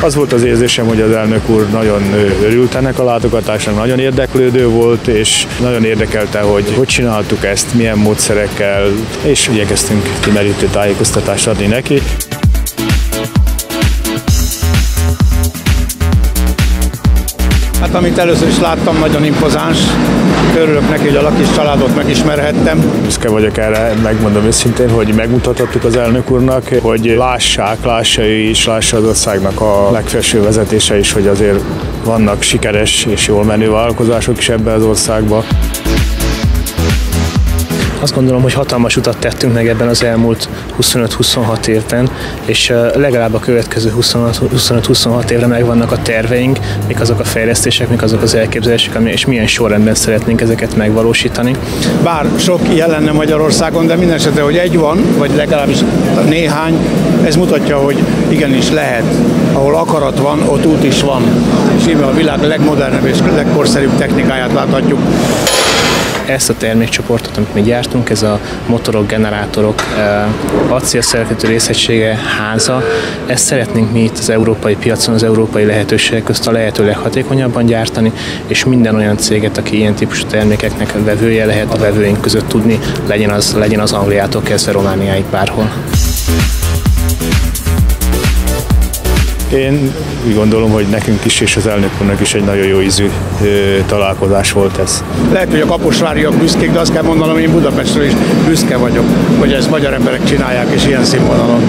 Az volt az érzésem, hogy az elnök úr nagyon örült ennek a látogatásnak, nagyon érdeklődő volt, és nagyon érdekelte, hogy hogy csináltuk ezt, milyen módszerekkel, és igyekeztünk kimerítő tájékoztatást adni neki. Hát amit először is láttam, nagyon impozáns. Örülök neki, hogy a lakis családot megismerhettem. Büszke vagyok erre, megmondom őszintén, hogy megmutathattuk az elnök úrnak, hogy lássák, lássa ő is, lássa az országnak a legfelső vezetése is, hogy azért vannak sikeres és jól menő vállalkozások is ebben az országban. Azt gondolom, hogy hatalmas utat tettünk meg ebben az elmúlt 25-26 évben, és legalább a következő 25-26 évre megvannak a terveink, mik azok a fejlesztések, mik azok az elképzelések, és milyen sorrendben szeretnénk ezeket megvalósítani. Bár sok ilyen lenne Magyarországon, de minden esetre, hogy egy van, vagy legalábbis néhány, ez mutatja, hogy igenis lehet. Ahol akarat van, ott út is van. És íme a világ legmodernebb és legkorszerűbb technikáját láthatjuk ezt a termékcsoportot, amit mi gyártunk, ez a motorok, generátorok, acélszerkezető részegysége, háza, ezt szeretnénk mi itt az európai piacon, az európai lehetőségek közt a lehető leghatékonyabban gyártani, és minden olyan céget, aki ilyen típusú termékeknek a vevője lehet a vevőink között tudni, legyen az, legyen az Angliától kezdve Romániáig bárhol. Én úgy gondolom, hogy nekünk is és az elnök úrnak is egy nagyon jó ízű találkozás volt ez. Lehet, hogy a kaposváriak büszkék, de azt kell mondanom, én Budapestről is büszke vagyok, hogy ezt magyar emberek csinálják, és ilyen színvonalon.